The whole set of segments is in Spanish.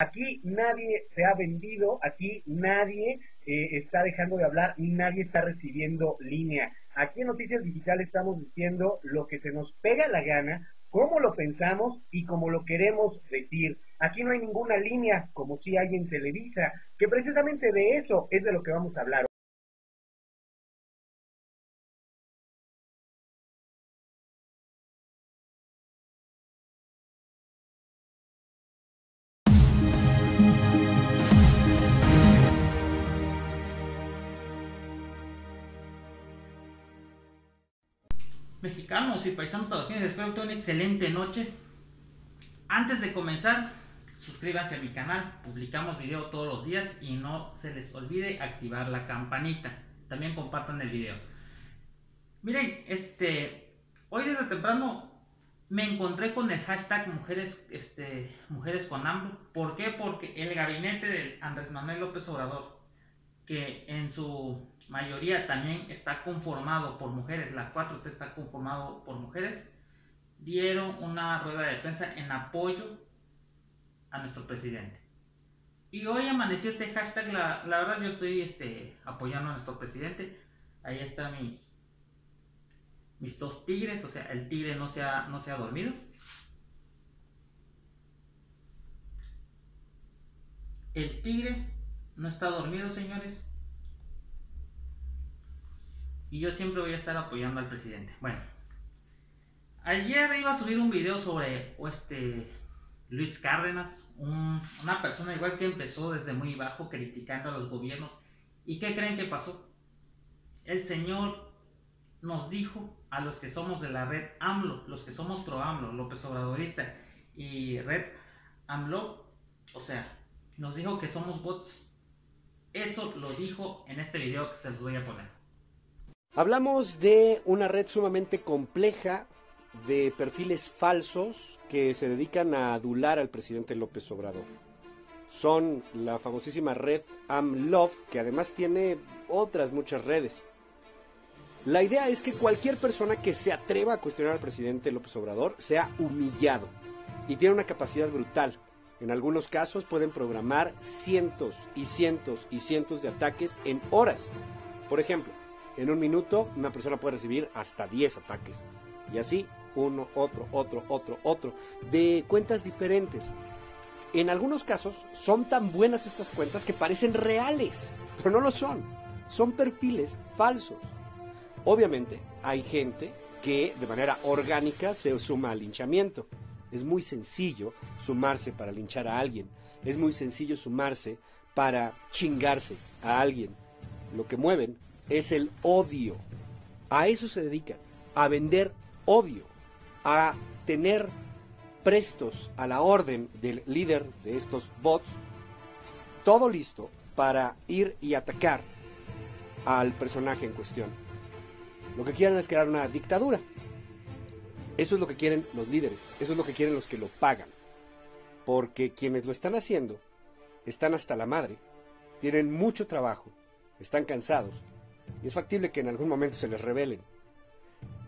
Aquí nadie se ha vendido, aquí nadie eh, está dejando de hablar, nadie está recibiendo línea. Aquí en Noticias Digitales estamos diciendo lo que se nos pega la gana, cómo lo pensamos y cómo lo queremos decir. Aquí no hay ninguna línea, como si hay en Televisa, que precisamente de eso es de lo que vamos a hablar. Mexicanos y paisanos estadounidenses, espero que tengan una excelente noche. Antes de comenzar, suscríbanse a mi canal, publicamos video todos los días y no se les olvide activar la campanita. También compartan el video. Miren, este, hoy desde temprano me encontré con el hashtag mujeres, este, mujeres con hambre. ¿Por qué? Porque el gabinete de Andrés Manuel López Obrador, que en su mayoría también está conformado por mujeres, la 4T está conformado por mujeres, dieron una rueda de prensa en apoyo a nuestro presidente. Y hoy amaneció este hashtag, la, verdad yo estoy este, apoyando a nuestro presidente. Ahí están mis, mis dos tigres, o sea, el tigre no se ha, no se ha dormido. El tigre no está dormido, señores y yo siempre voy a estar apoyando al presidente. Bueno, ayer iba a subir un video sobre este Luis Cárdenas, una persona igual que empezó desde muy bajo criticando a los gobiernos. ¿Y qué creen que pasó? El señor nos dijo a los que somos de la red AMLO, los que somos pro AMLO, López Obradorista y red AMLO, o sea, nos dijo que somos bots. Eso lo dijo en este video que se los voy a poner. Hablamos de una red sumamente compleja de perfiles falsos que se dedican a adular al presidente López Obrador. Son la famosísima red AmLove, que además tiene otras muchas redes. La idea es que cualquier persona que se atreva a cuestionar al presidente López Obrador sea humillado y tiene una capacidad brutal. En algunos casos pueden programar cientos y cientos y cientos de ataques en horas. Por ejemplo, en un minuto una persona puede recibir hasta 10 ataques. Y así, uno, otro, otro, otro, otro, de cuentas diferentes. En algunos casos son tan buenas estas cuentas que parecen reales, pero no lo son. Son perfiles falsos. Obviamente hay gente que de manera orgánica se suma al linchamiento. Es muy sencillo sumarse para linchar a alguien. Es muy sencillo sumarse para chingarse a alguien. Lo que mueven es el odio. A eso se dedican, a vender odio, a tener prestos a la orden del líder de estos bots, todo listo para ir y atacar al personaje en cuestión. Lo que quieren es crear una dictadura. Eso es lo que quieren los líderes, eso es lo que quieren los que lo pagan. Porque quienes lo están haciendo están hasta la madre, tienen mucho trabajo, están cansados y es factible que en algún momento se les revelen.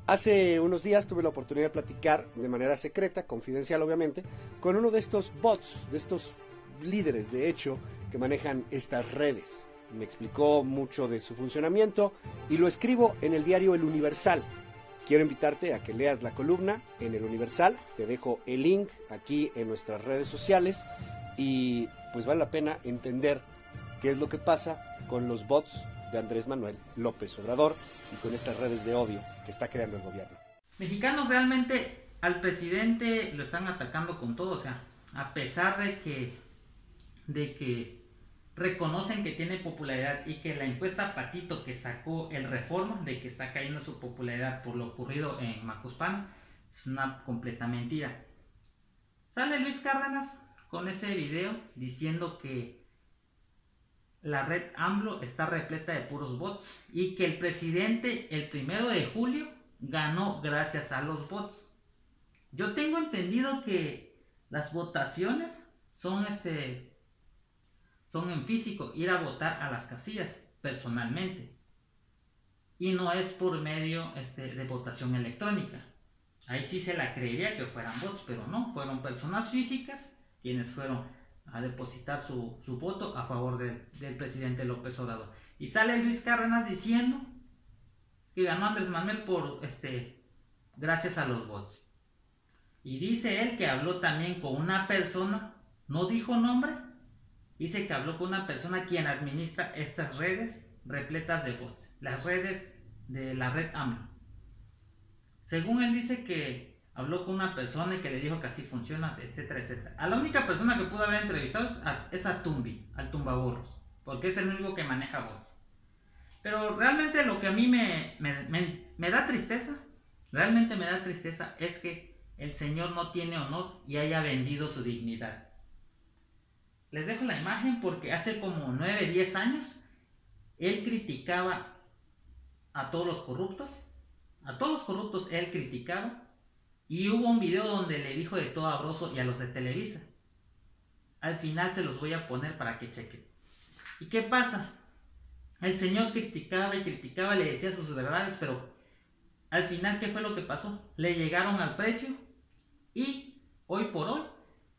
Hace unos días tuve la oportunidad de platicar de manera secreta, confidencial obviamente, con uno de estos bots, de estos líderes de hecho que manejan estas redes. Me explicó mucho de su funcionamiento y lo escribo en el diario El Universal. Quiero invitarte a que leas la columna en El Universal. Te dejo el link aquí en nuestras redes sociales y pues vale la pena entender qué es lo que pasa con los bots de Andrés Manuel López Obrador y con estas redes de odio que está creando el gobierno. Mexicanos realmente al presidente lo están atacando con todo, o sea, a pesar de que de que reconocen que tiene popularidad y que la encuesta Patito que sacó el Reforma de que está cayendo su popularidad por lo ocurrido en Macuspana es una completa mentira. Sale Luis Cárdenas con ese video diciendo que la red AMLO está repleta de puros bots y que el presidente el primero de julio ganó gracias a los bots. Yo tengo entendido que las votaciones son este son en físico, ir a votar a las casillas personalmente. Y no es por medio este, de votación electrónica. Ahí sí se la creería que fueran bots, pero no, fueron personas físicas quienes fueron a depositar su, voto a favor del presidente López Obrador. Y sale Luis Cárdenas diciendo que ganó Andrés Manuel por este gracias a los votos. Y dice él que habló también con una persona, no dijo nombre, dice que habló con una persona quien administra estas redes repletas de bots, las redes de la red AMLO. Según él dice que habló con una persona y que le dijo que así funciona, etcétera, etcétera. A la única persona que pudo haber entrevistado es a, Tumbi, al tumbaburros, porque es el único que maneja bots. Pero realmente lo que a mí me, me da tristeza, realmente me da tristeza, es que el Señor no tiene honor y haya vendido su dignidad. Les dejo la imagen porque hace como 9, 10 años él criticaba a todos los corruptos, a todos los corruptos él criticaba y hubo un video donde le dijo de todo a Broso y a los de Televisa. Al final se los voy a poner para que chequen. ¿Y qué pasa? El señor criticaba y criticaba, le decía sus verdades, pero al final, ¿qué fue lo que pasó? Le llegaron al precio y hoy por hoy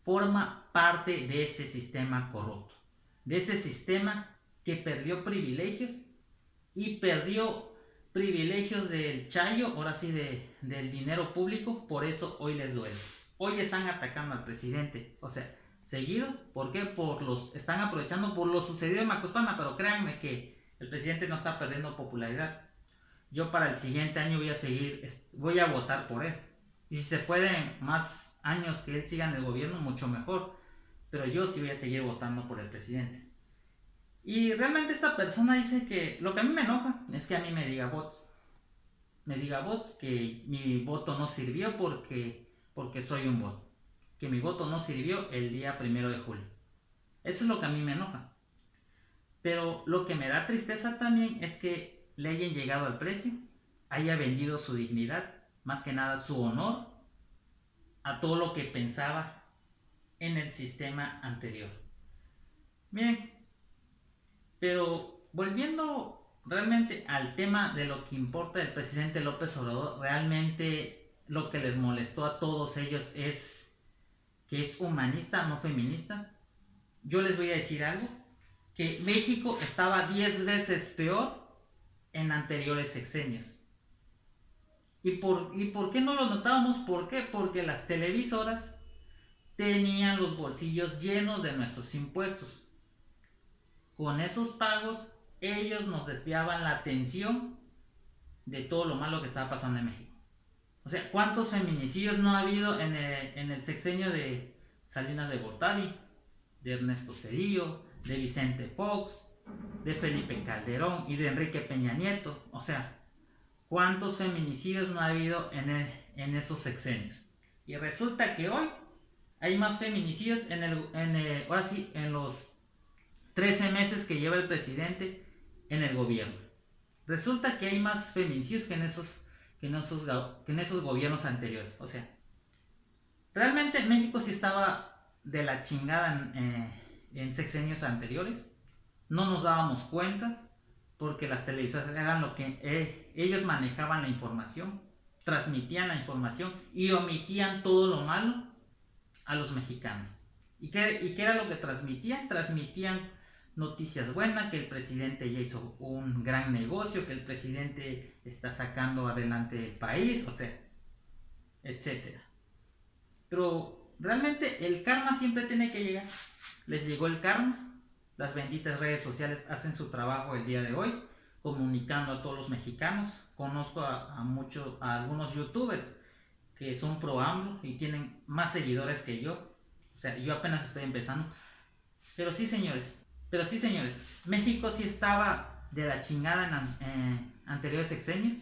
forma parte de ese sistema corrupto, de ese sistema que perdió privilegios y perdió privilegios del chayo, ahora sí de, del dinero público, por eso hoy les duele. Hoy están atacando al presidente, o sea, seguido, ¿por qué? Por los, están aprovechando por lo sucedido en Macuspana, pero créanme que el presidente no está perdiendo popularidad. Yo para el siguiente año voy a seguir, voy a votar por él. Y si se pueden más años que él siga en el gobierno, mucho mejor. Pero yo sí voy a seguir votando por el presidente. Y realmente esta persona dice que lo que a mí me enoja es que a mí me diga bots. Me diga bots que mi voto no sirvió porque, porque soy un bot. Que mi voto no sirvió el día primero de julio. Eso es lo que a mí me enoja. Pero lo que me da tristeza también es que le hayan llegado al precio, haya vendido su dignidad, más que nada su honor, a todo lo que pensaba en el sistema anterior. Miren, pero volviendo realmente al tema de lo que importa el presidente López Obrador, realmente lo que les molestó a todos ellos es que es humanista, no feminista. Yo les voy a decir algo, que México estaba 10 veces peor en anteriores sexenios. ¿Y por, ¿Y por qué no lo notábamos? ¿Por qué? Porque las televisoras tenían los bolsillos llenos de nuestros impuestos. Con esos pagos, ellos nos desviaban la atención de todo lo malo que estaba pasando en México. O sea, ¿cuántos feminicidios no ha habido en el, sexenio de Salinas de Gortari, de Ernesto Cedillo, de Vicente Fox, de Felipe Calderón y de Enrique Peña Nieto? O sea, ¿cuántos feminicidios no ha habido en, en esos sexenios? Y resulta que hoy hay más feminicidios en el, en el, ahora sí, en los 13 meses que lleva el presidente en el gobierno. Resulta que hay más feminicidios que en esos, que en esos, que en esos gobiernos anteriores. O sea, realmente México sí estaba de la chingada en, eh, sexenios anteriores. No nos dábamos cuenta porque las televisoras eran lo que eh, ellos manejaban la información, transmitían la información y omitían todo lo malo a los mexicanos. ¿Y qué, y qué era lo que transmitían? Transmitían noticias buenas, que el presidente ya hizo un gran negocio, que el presidente está sacando adelante el país, o sea, etcétera. Pero realmente el karma siempre tiene que llegar. Les llegó el karma. Las benditas redes sociales hacen su trabajo el día de hoy, comunicando a todos los mexicanos. Conozco a, muchos, a algunos youtubers que son pro AMLO y tienen más seguidores que yo. O sea, yo apenas estoy empezando. Pero sí, señores, pero sí, señores, México sí estaba de la chingada en anteriores sexenios,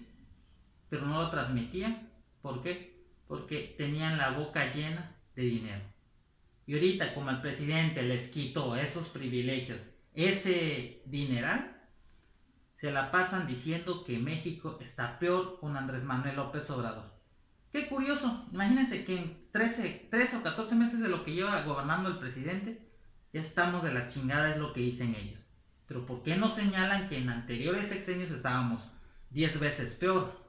pero no lo transmitían. ¿Por qué? Porque tenían la boca llena de dinero. Y ahorita, como el presidente les quitó esos privilegios, ese dineral, se la pasan diciendo que México está peor con Andrés Manuel López Obrador. Qué curioso, imagínense que en 13, 13 o 14 meses de lo que lleva gobernando el presidente, ya estamos de la chingada, es lo que dicen ellos. Pero ¿por qué no señalan que en anteriores sexenios estábamos 10 veces peor?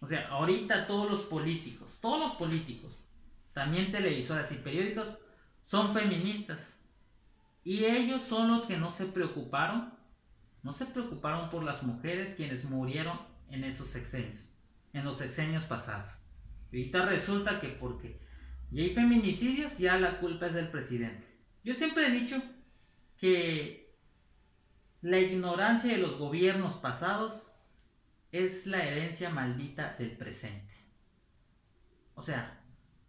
O sea, ahorita todos los políticos, todos los políticos, también televisoras y periódicos, son feministas. Y ellos son los que no se preocuparon, no se preocuparon por las mujeres quienes murieron en esos sexenios, en los sexenios pasados. Ahorita resulta que porque y hay feminicidios, ya la culpa es del presidente. Yo siempre he dicho que la ignorancia de los gobiernos pasados es la herencia maldita del presente. O sea,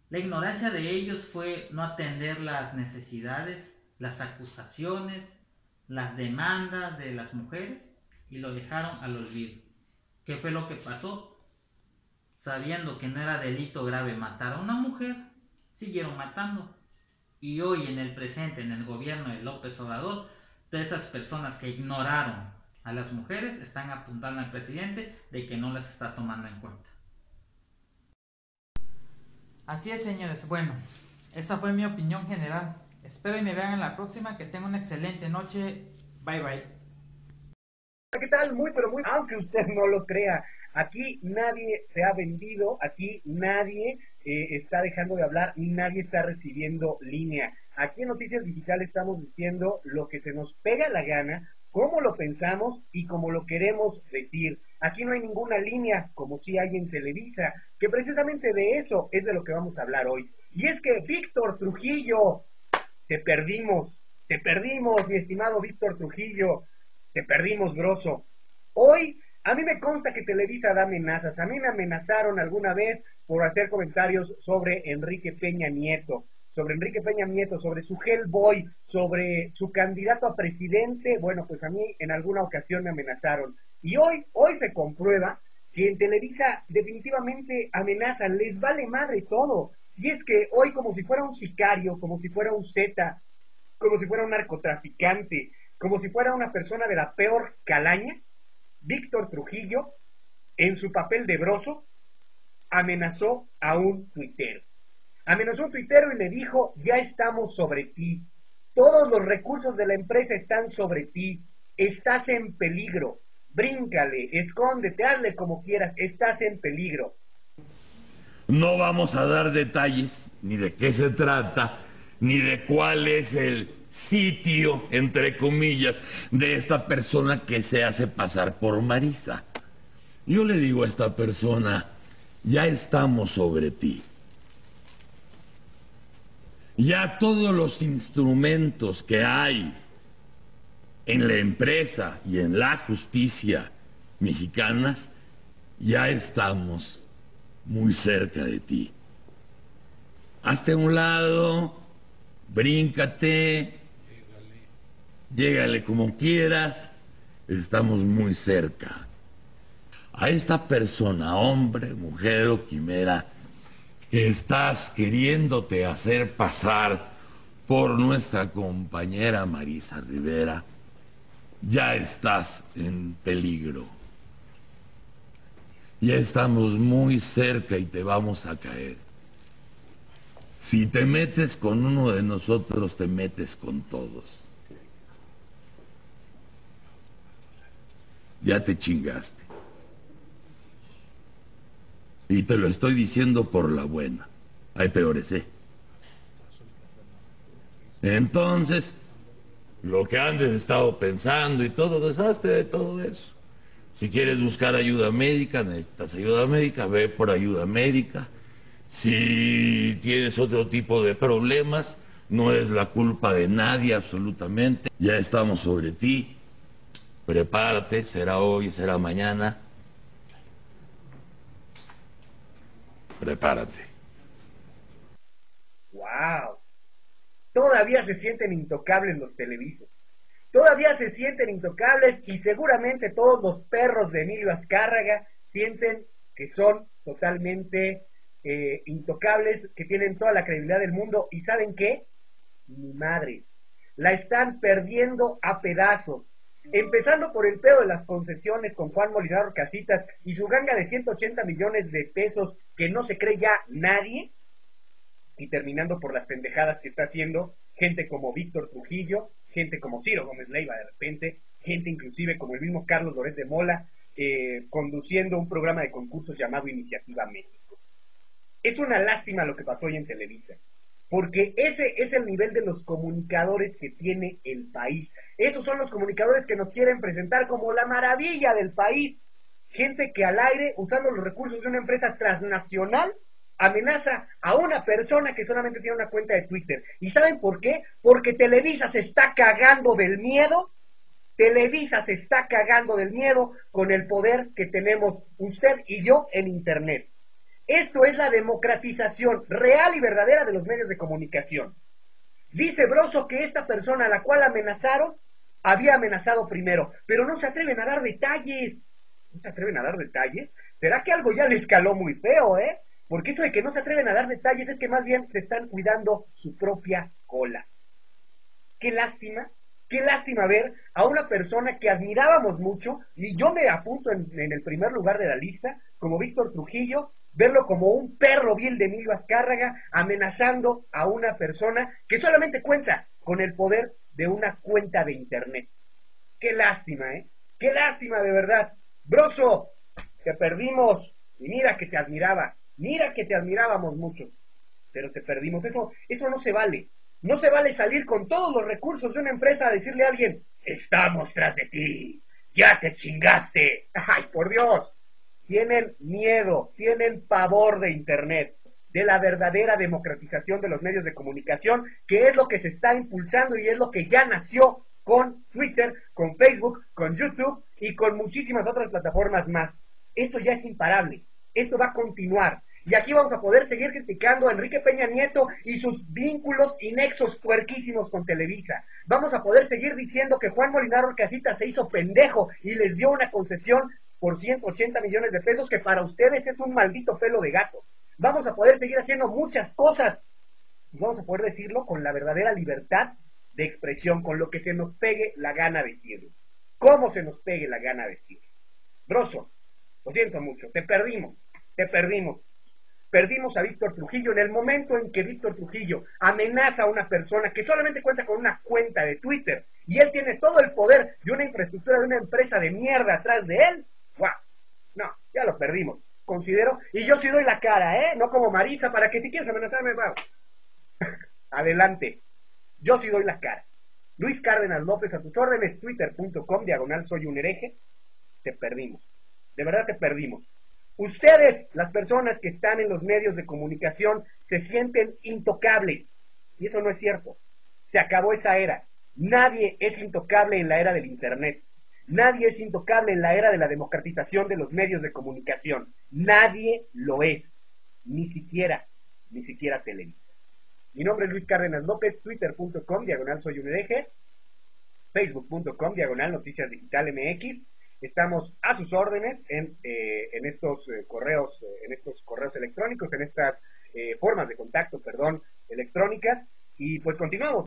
la ignorancia de ellos fue no atender las necesidades, las acusaciones, las demandas de las mujeres y lo dejaron al olvido. ¿Qué fue lo que pasó? Sabiendo que no era delito grave matar a una mujer, siguieron matando. Y hoy en el presente, en el gobierno de López Obrador, de esas personas que ignoraron a las mujeres están apuntando al presidente de que no las está tomando en cuenta. Así es, señores. Bueno, esa fue mi opinión general. Espero y me vean en la próxima. Que tengan una excelente noche. Bye bye. ¿Qué tal? Muy, pero muy, aunque usted no lo crea, aquí nadie se ha vendido, aquí nadie eh, está dejando de hablar, ni nadie está recibiendo línea. Aquí en Noticias Digitales estamos diciendo lo que se nos pega la gana, cómo lo pensamos y cómo lo queremos decir. Aquí no hay ninguna línea, como si hay en Televisa, que precisamente de eso es de lo que vamos a hablar hoy. Y es que Víctor Trujillo, te perdimos, te perdimos, mi estimado Víctor Trujillo, te perdimos, grosso. Hoy, a mí me consta que Televisa da amenazas. A mí me amenazaron alguna vez por hacer comentarios sobre Enrique Peña Nieto sobre Enrique Peña Nieto, sobre su Hellboy, sobre su candidato a presidente, bueno, pues a mí en alguna ocasión me amenazaron. Y hoy, hoy se comprueba que en Televisa definitivamente amenazan, les vale madre todo. Y es que hoy como si fuera un sicario, como si fuera un Z, como si fuera un narcotraficante, como si fuera una persona de la peor calaña, Víctor Trujillo, en su papel de broso, amenazó a un tuitero. Amenazó un tuitero y le dijo, ya estamos sobre ti. Todos los recursos de la empresa están sobre ti. Estás en peligro. Bríncale, escóndete, hazle como quieras. Estás en peligro. No vamos a dar detalles ni de qué se trata, ni de cuál es el sitio, entre comillas, de esta persona que se hace pasar por Marisa. Yo le digo a esta persona, ya estamos sobre ti. Ya todos los instrumentos que hay en la empresa y en la justicia mexicanas, ya estamos muy cerca de ti. Hazte a un lado, bríncate, llégale como quieras, estamos muy cerca. A esta persona, hombre, mujer o quimera, que estás queriéndote hacer pasar por nuestra compañera Marisa Rivera, ya estás en peligro. Ya estamos muy cerca y te vamos a caer. Si te metes con uno de nosotros, te metes con todos. Ya te chingaste. Y te lo estoy diciendo por la buena. Hay peores, ¿eh? Entonces, lo que antes he estado pensando y todo, deshazte de todo eso. Si quieres buscar ayuda médica, necesitas ayuda médica, ve por ayuda médica. Si tienes otro tipo de problemas, no es la culpa de nadie absolutamente. Ya estamos sobre ti. Prepárate, será hoy, será mañana. Prepárate. ¡Wow! Todavía se sienten intocables los televisos. Todavía se sienten intocables y seguramente todos los perros de Emilio Azcárraga sienten que son totalmente eh, intocables, que tienen toda la credibilidad del mundo. ¿Y saben qué? Mi madre. La están perdiendo a pedazos. Empezando por el pedo de las concesiones con Juan Molinaro Casitas y su ganga de 180 millones de pesos que no se cree ya nadie, y terminando por las pendejadas que está haciendo gente como Víctor Trujillo, gente como Ciro Gómez Leiva de repente, gente inclusive como el mismo Carlos Loret de Mola, eh, conduciendo un programa de concursos llamado Iniciativa México. Es una lástima lo que pasó hoy en Televisa. Porque ese es el nivel de los comunicadores que tiene el país. Esos son los comunicadores que nos quieren presentar como la maravilla del país. Gente que al aire, usando los recursos de una empresa transnacional, amenaza a una persona que solamente tiene una cuenta de Twitter. ¿Y saben por qué? Porque Televisa se está cagando del miedo. Televisa se está cagando del miedo con el poder que tenemos usted y yo en Internet. Esto es la democratización real y verdadera de los medios de comunicación. Dice Broso que esta persona a la cual amenazaron había amenazado primero, pero no se atreven a dar detalles. ¿No se atreven a dar detalles? ¿Será que algo ya le escaló muy feo, eh? Porque eso de que no se atreven a dar detalles es que más bien se están cuidando su propia cola. Qué lástima, qué lástima ver a una persona que admirábamos mucho, y yo me apunto en, en el primer lugar de la lista, como Víctor Trujillo, verlo como un perro vil de Emilio Azcárraga amenazando a una persona que solamente cuenta con el poder de una cuenta de internet. Qué lástima, ¿eh? Qué lástima de verdad. Broso, te perdimos y mira que te admiraba, mira que te admirábamos mucho, pero te perdimos. Eso, eso no se vale. No se vale salir con todos los recursos de una empresa a decirle a alguien, estamos tras de ti, ya te chingaste. Ay, por Dios tienen miedo, tienen pavor de Internet, de la verdadera democratización de los medios de comunicación, que es lo que se está impulsando y es lo que ya nació con Twitter, con Facebook, con YouTube y con muchísimas otras plataformas más. Esto ya es imparable, esto va a continuar. Y aquí vamos a poder seguir criticando a Enrique Peña Nieto y sus vínculos y nexos puerquísimos con Televisa. Vamos a poder seguir diciendo que Juan Molinaro Casita se hizo pendejo y les dio una concesión por 180 millones de pesos, que para ustedes es un maldito pelo de gato. Vamos a poder seguir haciendo muchas cosas. Y vamos a poder decirlo con la verdadera libertad de expresión, con lo que se nos pegue la gana decirlo. ¿Cómo se nos pegue la gana decirlo? Broso, lo siento mucho, te perdimos, te perdimos. Perdimos a Víctor Trujillo en el momento en que Víctor Trujillo amenaza a una persona que solamente cuenta con una cuenta de Twitter y él tiene todo el poder de una infraestructura de una empresa de mierda atrás de él No, ya lo perdimos. Considero, y yo sí doy la cara, ¿eh? No como Marisa, para que si quieres amenazarme, va. Adelante. Yo sí doy la cara. Luis Cárdenas López, a tus órdenes, twitter.com, diagonal soy un hereje. Te perdimos. De verdad te perdimos. Ustedes, las personas que están en los medios de comunicación, se sienten intocables. Y eso no es cierto. Se acabó esa era. Nadie es intocable en la era del Internet. Nadie es intocable en la era de la democratización de los medios de comunicación. Nadie lo es. Ni siquiera, ni siquiera Televisa. Mi nombre es Luis Cárdenas López, twitter.com, diagonal soy facebook.com, diagonal noticias digital MX. Estamos a sus órdenes en, eh, en estos eh, correos, eh, en estos correos electrónicos, en estas formas de contacto, perdón, electrónicas. Y pues continuamos.